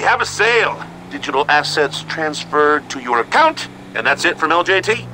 We have a sale. Digital assets transferred to your account. And that's it from LJT.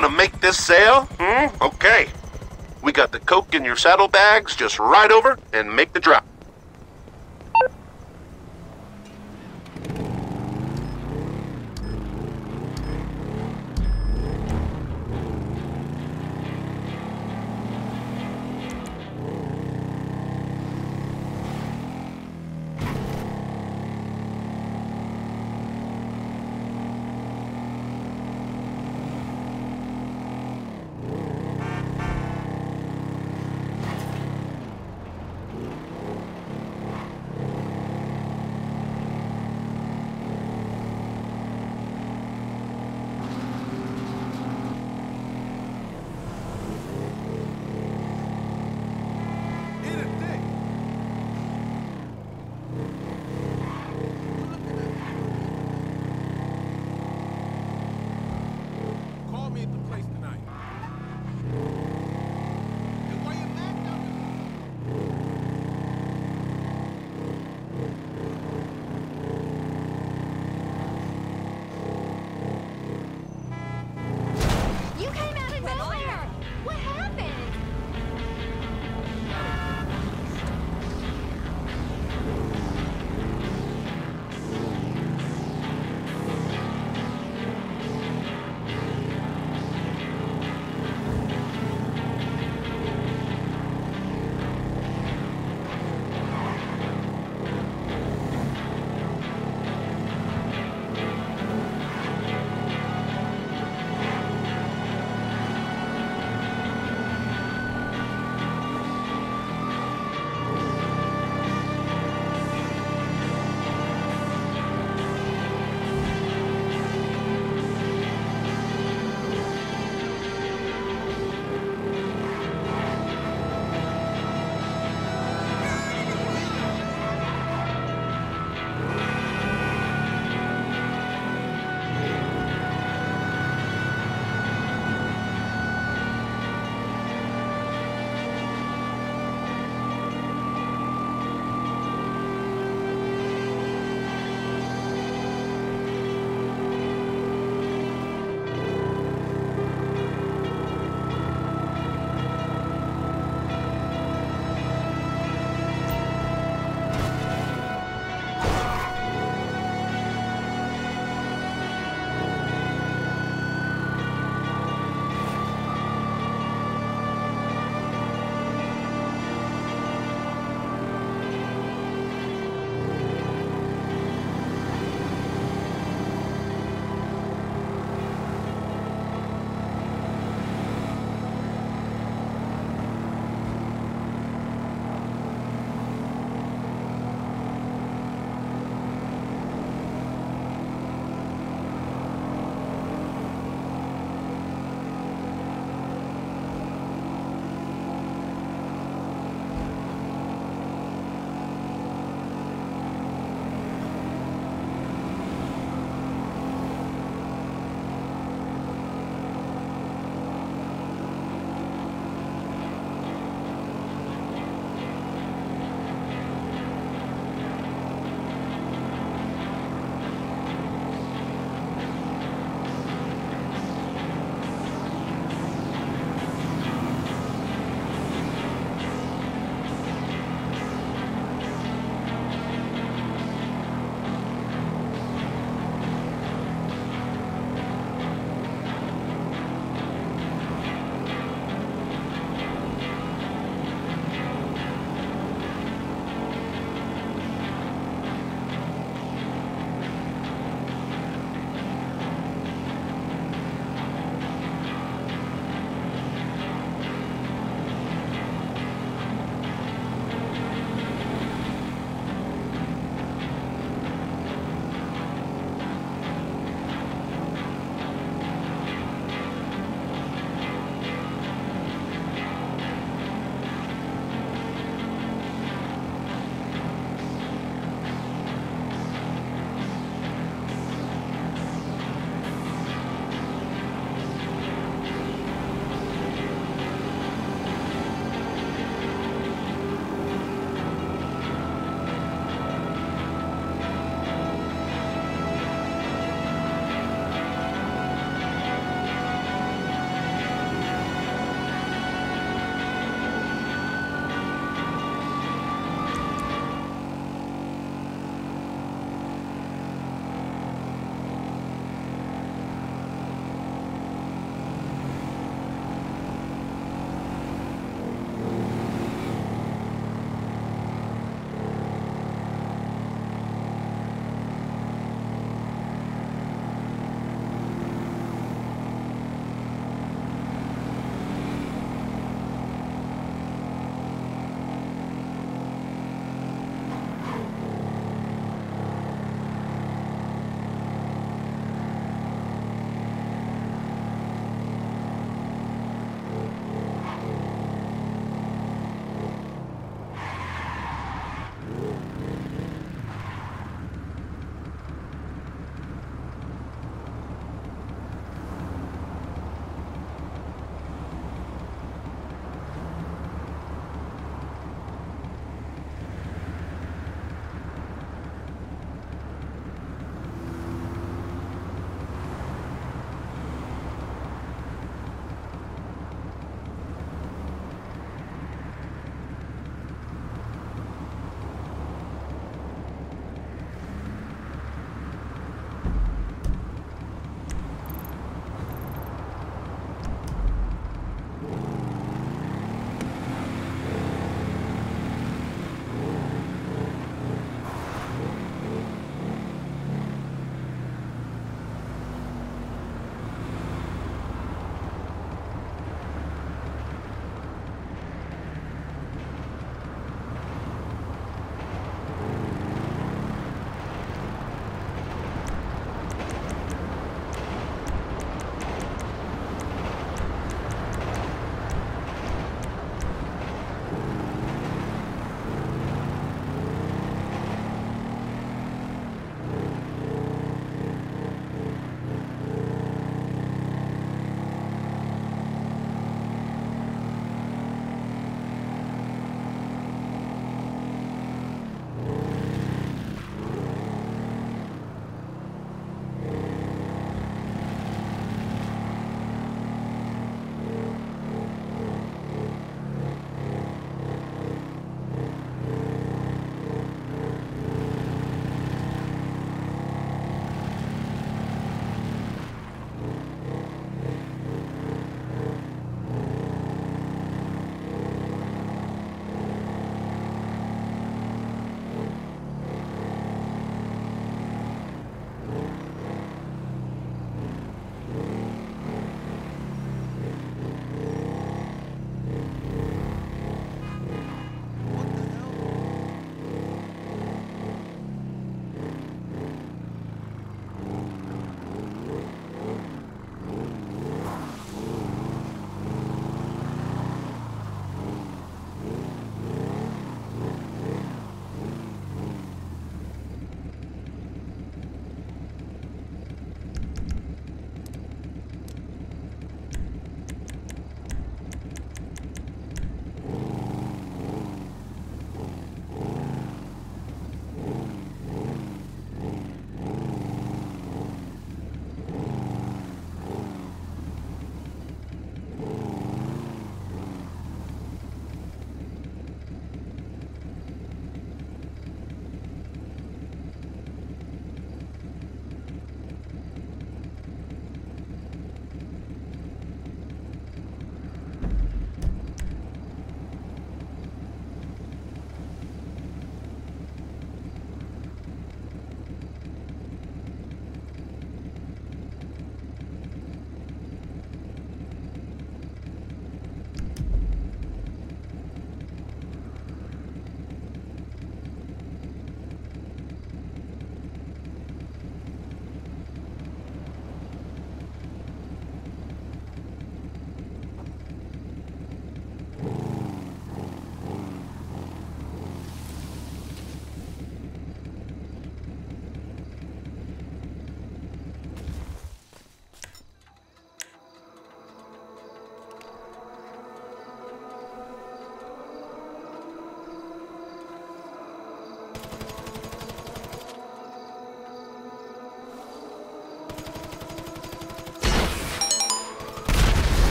Gonna make this sale? Hmm? Okay. We got the coke in your saddlebags. Just ride over and make the drop.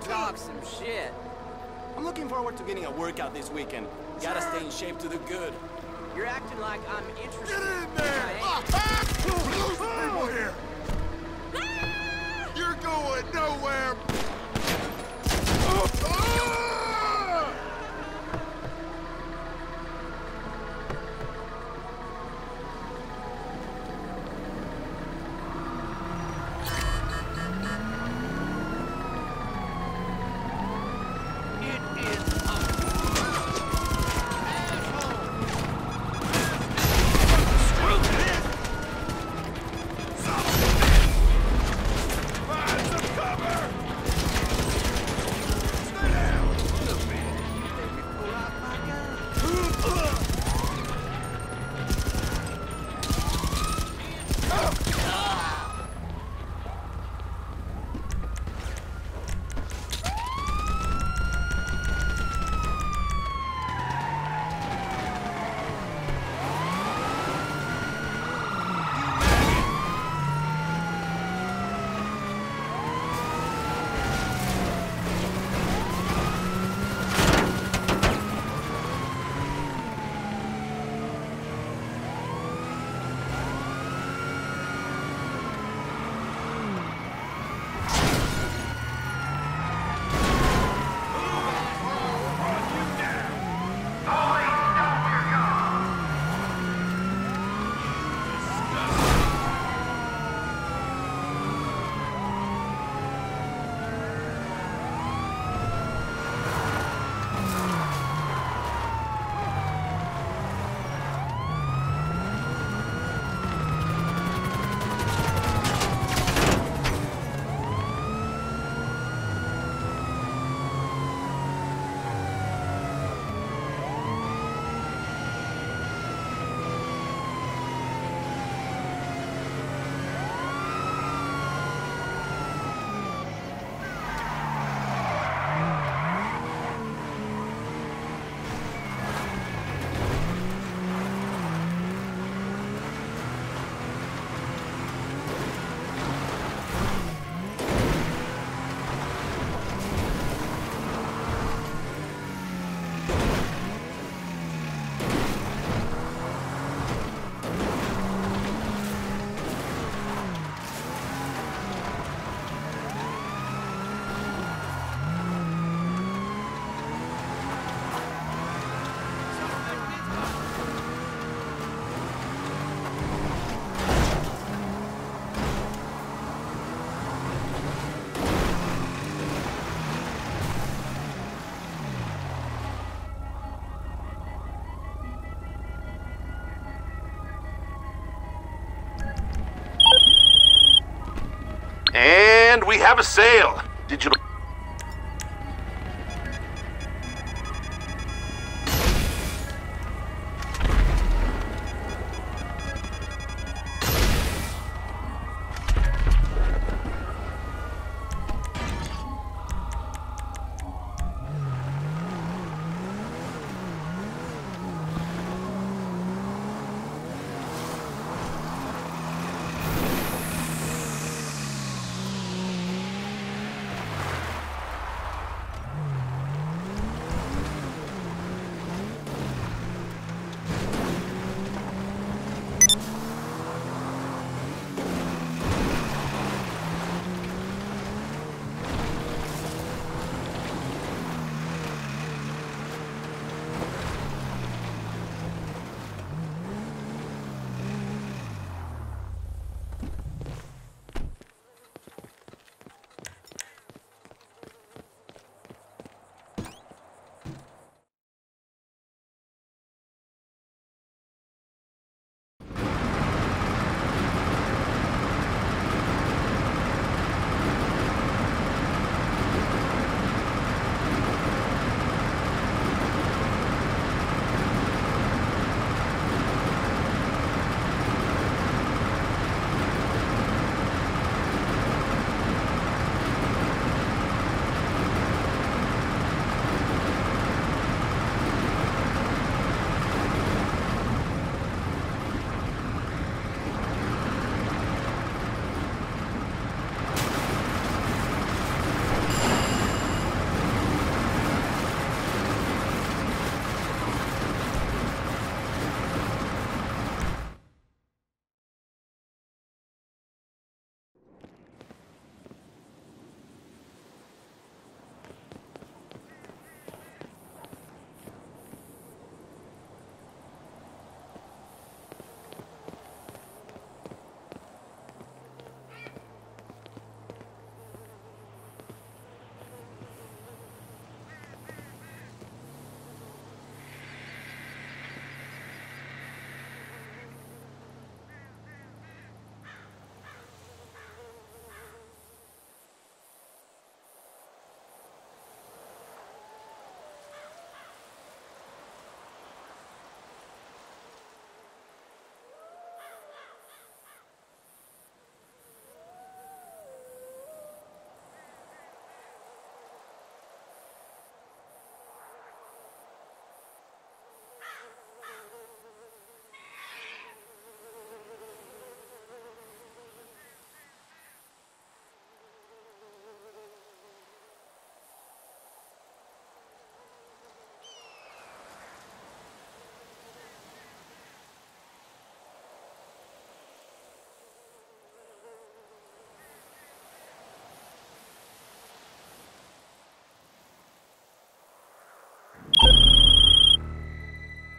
Talk some shit. I'm looking forward to getting a workout this weekend. Gotta stay in shape to the good. You're acting like I'm interested. Get in there! And we have a sale.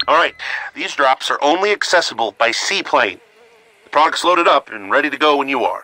All right, these drops are only accessible by seaplane. The product's loaded up and ready to go when you are.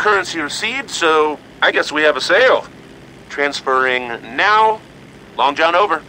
Cryptocurrency received, so I guess we have a sale. Transferring now. Long John over.